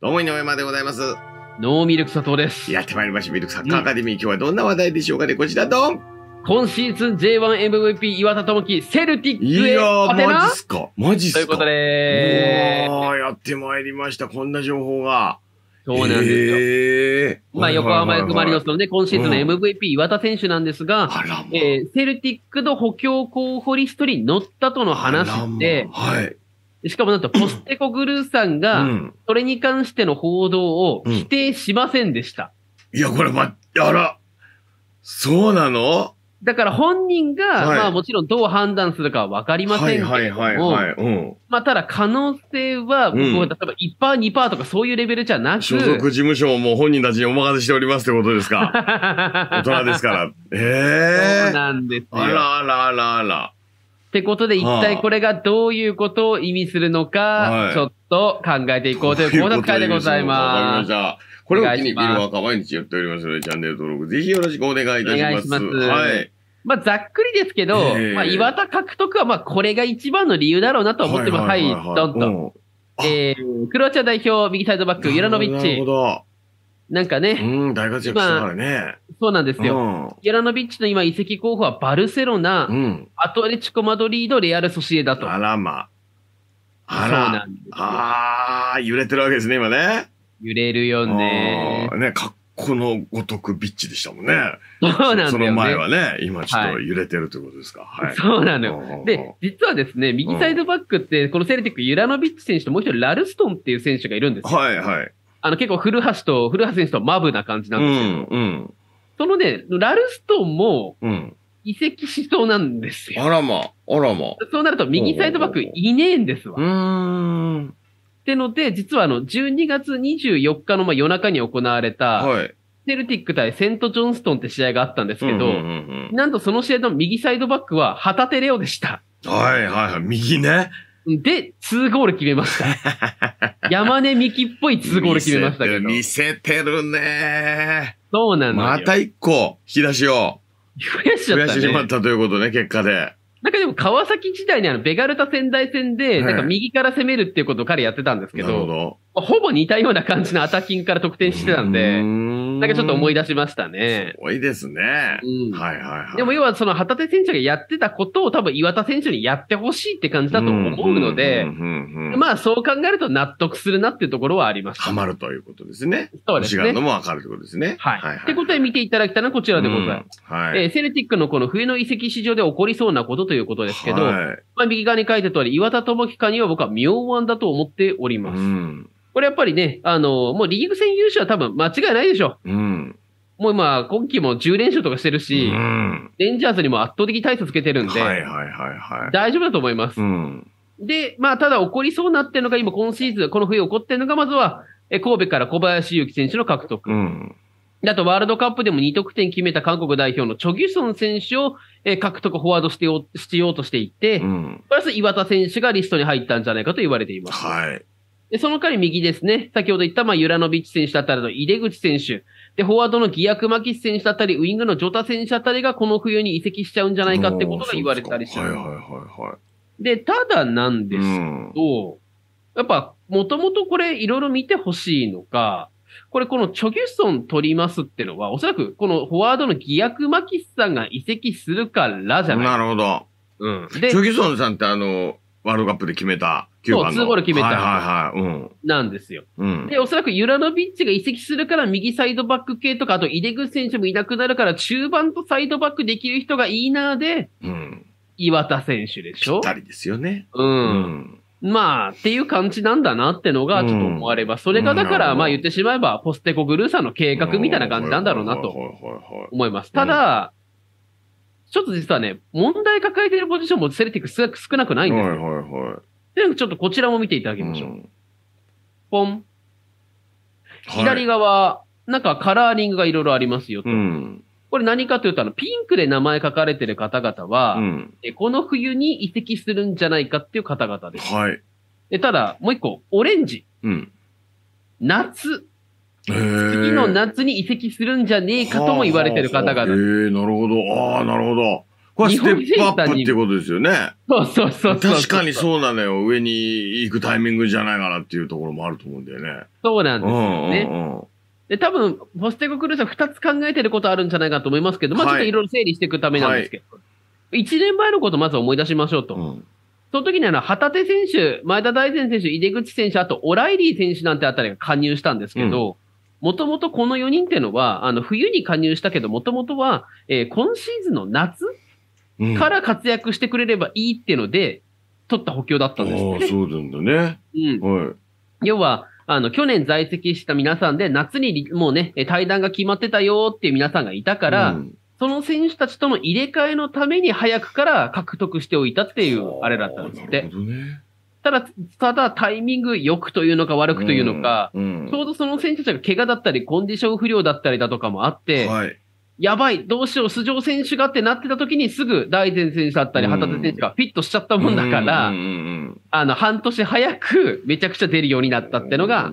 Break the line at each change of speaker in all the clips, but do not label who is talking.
どうも、井上までございます。
ノーミルク佐藤です。
やってまいりました、ミルクサッカーアカデミー。今日はどんな話題でしょうかねこちら、ドン
今シーズン J1MVP 岩田智樹、セルティックへ
いやー、マジっすかマジっすか
ということで、
うわーやってまいりました。こんな情報が。
そうなんですよ。
えー、
まあ、横浜 F・ マリノスのね、今シーズンの
うん
MVP 岩田選手なんですが。えーセルティックの補強候補リストに載ったとの話で、
はい。
しかもなんとポステコグルーさんが、
うん。
それに関しての報道を否定しませんでした。
いや、これ、ま、あら。そうなの？
だから本人が、
はい
まあもちろんどう判断するかはわかりませんけ
はい
れども、
はいはいはい。うん。
まあただ可能性は、
うん
僕は例えば1%、2%とかそういうレベルじゃなく、
所属事務所をもう本人たちにお任せしておりますってことですか？大人ですから。え
そう
えー。
なんですよ。
あらあらあらあら。
ってことで、一体これがどういうことを意味するのか、
はい
ちょっと考えていこうという考察会でござい
わかりま
ま。
すした。これを機にビル
お願いします
ワーカー毎日やっておりますので、チャンネル登録ぜひよろしくお願いいたします。
お願いします
はい。
まあ、ざっくりですけど、
ええ
まあ、岩田獲得は、まあ、これが一番の理由だろうなと思ってます。はい、どんと。
と。
えー、クロアチア代表、右サイドバック、ユラノビッ
なるほ
チ。
ど。
なんかね、
うん、大活躍したからね。
そうなんですよ。
よ。
ユラノビッチの今移籍候補はバルセロナ、
うん。
アトレチコ・マドリード、レアル・ソシエダと。
あらま。あら。ああ、揺れてるわけですね、今ね。
揺れるよね
ね、格好のごとくビッチでしたもんね。
そうなんだよね。
その前はね、今ちょっと揺れてるということですか？はい。
そうなのよ。
よ
で、、実はですね、右サイドバックって、このセルティック、ユラノビッチ選手ともう一人、ラルストンっていう選手がいるんですよ。
はいはい。
あの、結構、古橋と、古橋選手とマブな感じな
うん
ですけど、
ん、うん、
そのね、ラルストンも
うん。
移籍しそうなんですよ。
あらま、あらま。
そうなると、右サイドバックいねえんですわ。
うーん。
ってので、実はあの、12月24日のまあ夜中に行われた、
はい。
セルティック対セント・ジョンストンって試合があったんですけど、
うんうんうん
なんとその試合の右サイドバックは、旗手レオでした。
うんはいはいはい。右ね。
で、2ゴール決めました。山根美希っぽい2ゴール決めましたけど。
見せてるね
そうなんだよ。
また一個、引き出しを
増やしちゃった
増やしてしまっ
ね。
たということね、結果で。
なんかでも川崎時代にあの、ベガルタ仙台戦で、
はい
なんか右から攻めるっていうことを彼やってたんですけ
なるほ
ど、
ど。
ほぼ似たような感じのアタッキングから得点してたんで、
な
なんかちょっと思い
出
出しましたね
す。ごいですね。
うん
はいはいはい。
でも要はその旗手選手がやってたことを多分岩田選手にやってほしいって感じだと思うのでまあそう考えると納得するなっていうところはありました。
ハマるということですね。
そうですね
欲しがるの。もわかるということですね。
はい。ってことで見ていただきたいのはこちらでございます。
うんはい。
えーセルティックのこの冬の移籍市場で起こりそうなことということですけど、
はい
まあ、右側に書いてた通り、岩田智樹かには僕は妙案だと思っております。
うん。
これやっぱりね、あのもうリーグ戦優勝は多分間違いないでしょ。
うん。
もう今、今季も10連勝とかしてる
う
し、
ん。
レンジャーズにも圧倒的大差つけてるんで、
はいはいはいはい。
大丈夫だと思います。
うん。
で、まあ、ただ起こりそうなってるのが、今今シーズン、この冬起こってるのが、まずは、え神戸から小林祐希選手の獲得。
うん。
であと、ワールドカップでも2得点決めた韓国代表のチョギュソン選手を、えー獲得フォワードしてよしてようとしていて、
うん。
プラス岩田選手がリストに入ったんじゃないかと言われています。
はい。
で、その代わり右ですね。先ほど言った、まあ、ユラノビッチ選手だったりの井出口選手。で、フォワードのギアクマキス選手だったり、ウイングのジョタ選手だったりがこの冬に移籍しちゃうんじゃないかってことが言われたりします。
はいはいはいは
で、ただなん
い。
です
うん。
と、やっぱ、もともとこれいろいろ見てほしいのか、これこのチョギュソン取りますってのは、おそらくこのフォワードのギアクマキスさんが移籍するからじゃない。
なるほど。
うん。で
チ、ョギソンさんってあの、ワールドカップで決めた9番の。
そう2ゴール決めた
はいはいはい。
なんですよ。
うん。うん。
で、おそらくユラノビッチが移籍するから右サイドバック系とか、あと井出口選手もいなくなるから中盤とサイドバックできる人がいいなで、
うん。
岩田選手でしょ？
ぴったりですよね。
う。。
うん
まあ、っていう感じなんだなってのがちょっと思われます。それがだから、まあ言ってしまえば、ポステコグルーサの計画みたいな感じなんだろうなと思います。ただ、ちょっと実はね、問題抱えているポジションもセルティック少なくないんですよ。
はいはいはい。
でちょっとこちらも見ていただきましょう。
うん
ポン。左側、なんかカラーリングがいろいろありますよと。
うん。
これ何かというと、あの、ピンクで名前書かれてる方々は、
うん。
えこの冬に移籍するんじゃないかっていう方々です。
はい。
でただ、もう一個、オレンジ、
うん。
夏、
次
次の夏に移籍するんじゃねえかとも言われてる方
ええ
々。
なるほど。ああ、なるほど。これはステップアップっていうことですよね。
そうそうそう。
確かにそうなのよ。上に行くタイミングじゃないかなっていうところもあると思うんだよね。
そうなんですよね。
うんうん
で、多分、ポステコクルーズは2つ考えてることあるんじゃないかと思いますけど、まあちょっといろいろ整理していくためなんですけど、1年前のことをまず思い出しましょうと。
うん
その時にあの、旗手選手、前田大然選手、井出口選手、あと、オライリー選手なんてあたりが加入したんですけど、もともとこの4人っていうのは、あの、冬に加入したけど、もともとは、えー今シーズンの夏
うん
から活躍してくれればいいっていうので、取った補強だったんですよ
ああ、
ね。
そうなんだね。
うん。
はい。
要は、あの、去年在籍した皆さんで、夏にりもうね、え対談が決まってたよっていう皆さんがいたから、
うん
その選手たちとの入れ替えのために早くから獲得しておいたっていう、あれだったんですって
なる。ほどね。
ただ、ただタイミング良くというのか悪くというのか、
うん
ちょうどその選手たちが怪我だったり、コンディション不良だったりだとかもあって、
はい。
やばい、どうしよう、出場選手がってなってた時にすぐ大前選手だったり、
うん
旗手選手がフィットしちゃったもんだから、あの、半年早くめちゃくちゃ出るようになったってのが、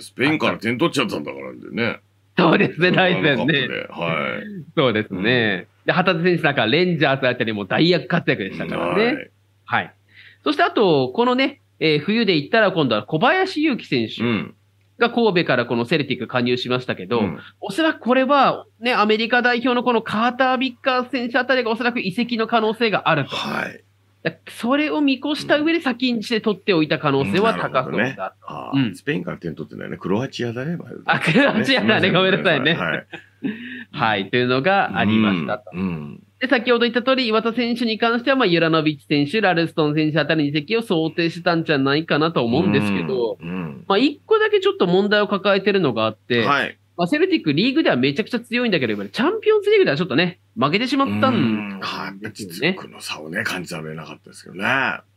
スペインから点取っちゃったんだからね。
そうですね、大前ね。
ではい。
そうですね。で、旗手選手なんかレンジャーズあたりも大役活躍でしたからね。
はい
はい。そしてあと、このね、えー冬で言ったら今度は小林祐希選手
うん。
が神戸からこのセルティック加入しましたけど、
うん
おそらくこれはね、アメリカ代表のこのカーター・ビッカー選手あたりがおそらく移籍の可能性があると。
はい。
だそれを見越した上で先にして取っておいた可能性は高そう
なるほど
だ。
ああ
うん
スペインから点取ってないね。クロアチアだね。
あクロアチアだねごめんなさいね
はい。
はい、というのがありましたと。
うん。
で、先ほど言った通り、岩田選手に関しては、まあ、ユラノビッチ選手、ラルストン選手あたりに移籍を想定してたんじゃないかなと思うんですけど、
うん。
まあ、一個だけちょっと問題を抱えてるのがあって、
はい。
まあ、セルティックリーグではめちゃくちゃ強いんだけど、チャンピオンズリーグではちょっとね、負けてしまったんですよね。
実力の差をね、感じざるを得なかったですけどね。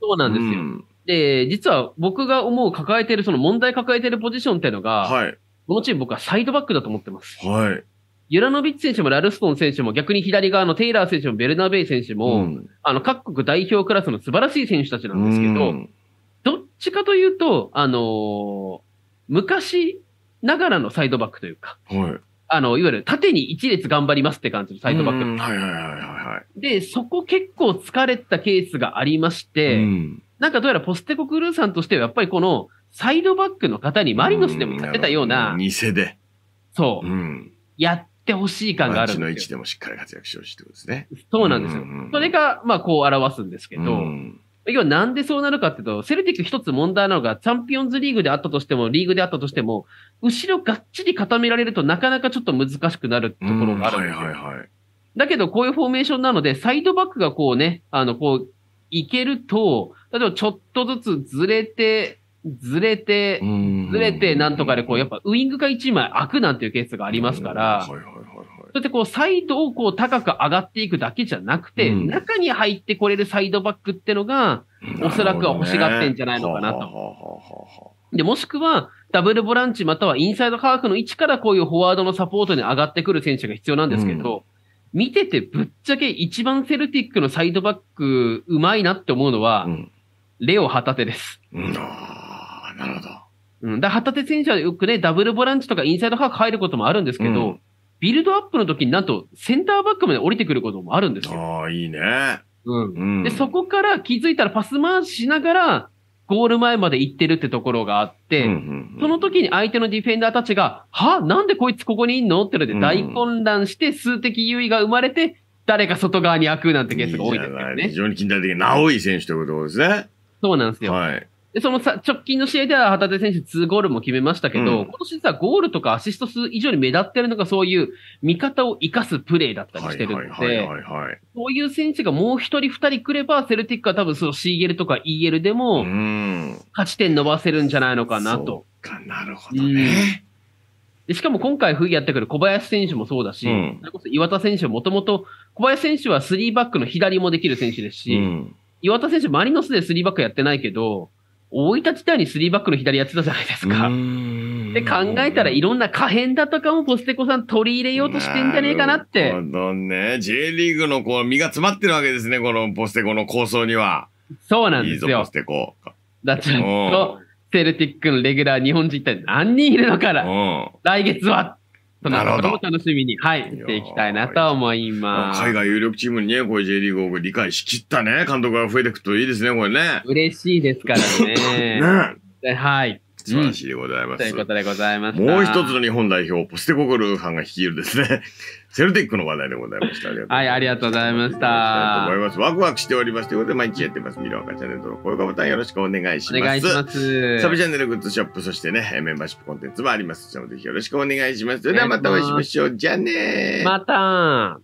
そうなんですよ。
うん
で、実は僕が思う抱えてる、その問題抱えてるポジションっていうのが、
はい。
このチーム僕はサイドバックだと思ってます。
はい。
ユラノビッチ選手もラルストン選手も逆に左側のテイラー選手もベルナベイ選手も、
うん
あの各国代表クラスの素晴らしい選手たちなんですけど、
うん
どっちかというと、あのー昔ながらのサイドバックというか、
はい。
あの、いわゆる縦に一列頑張りますって感じのサイドバック。
うんはいはいはいはいはい。
で、そこ結構疲れたケースがありまして、
うん
なんかどうやらポステコクルーさんとしてはやっぱりこのサイドバックの方にマリノスでもやってたような、
ん偽で。
そうう、
ん。
やってほしい感があるんですよ。
置でもしっかり活躍してほしいってことですね。
そうなんですよ。
うんうんうん
それが、まあこう表すんですけど、
うん
要はなんでそうなるかっていうと、セルティック一つ問題なのが、チャンピオンズリーグであったとしても、リーグであったとしても、後ろがっちり固められるとなかなかちょっと難しくなるところがあるんですよ。
はいはいはい。
だけど、こういうフォーメーションなので、サイドバックがこうね、あの、こう、いけると、例えばちょっとずつずれて、ずれて、ずれてなんとかでこう、やっぱウイングが1枚開くなんていうケースがありますから
はいはい。
そしてこう、サイドをこう、高く上がっていくだけじゃなくて、
うん
中に入ってこれるサイドバックってのが、おそらくは欲しがってんじゃないのかなとで、もしくは、ダブルボランチまたはインサイドハーフの位置からこういうフォワードのサポートに上がってくる選手が必要なんですけど、見ててぶっちゃけ一番セルティックのサイドバックうまいなって思うのは、
あうん。
レオ・ハタテです。
なるほど。
うん。だハタテ選手はよくね、ダブルボランチとかインサイドハーフ入ることもあるんですけど、
うん
ビルドアップの時になんとセンターバックまで降りてくることもあるんですよ。
ああ、いいね。
うん。
うん。
で、そこから気づいたらパス回ししながら、ゴール前まで行ってるってところがあって、
うんうんうん
その時に相手のディフェンダーたちが、は？なんでこいつここにいんの？ってので
うん
大混乱して数的優位が生まれて、誰か外側に開くなんてケースが多いんですよね
いい非。常に近代的な青い選手ということですね。
そうなんですよ。
はい。
で、そのさ直近の試合では旗手選手2ゴールも決めましたけど、
うん
今年実はゴールとかアシスト数以上に目立ってるのがそういう味方を生かすプレーだったりしてるの
はいはい
で。そういう選手がもう一人二人来れば、セルティックは多分その CL とか EL で
う
も
ん。
勝ち点伸ばせるんじゃないのかなと。
そうか、なるほどね。
でしかも今回冬やってくる小林選手もそうだし、
うん
それこそ岩田選手もともと、小林選手は3バックの左もできる選手ですし、
うん。
岩田選手マリノスで3バックやってないけど、大分時代に3バックの左やってたじゃないですか。で考えたらいろんな可変だとかもポステコさん取り入れようとしてんじゃねえかなって。
なるほどね。J リーグのこう、身が詰まってるわけですね、このポステコの構想には。
そうなん
いいぞ、ポ
ですよ
ス。テコ。
だってちゃんと、セルティックのレギュラー日本人一体何人いるのか
う
ら、
ん。
来月は。そのところも楽しみに、はい、していきたいなと思います。
海外有力チームにね、これ J リーグを理解しきったね、監督が増えていくといいですね、これね。
嬉しいですからね。ねはい。
素晴らしいでございます。
ということでございます。
もう一つの日本代表、ポステコグルファンが率いるですね、セルティックの話題でございました。
はい、ありがとうございました。
と思います。ワクワクしておりますということで、毎日やってます。ミロアカチャンネル登録、高評価ボタンよろしくお願いします。お願いします。サブチャンネルグッズショップ、そしてね、メンバーシップコンテンツもあります。ぜひよろしくお願いします。それではまたお会いしましょう。じゃあね
また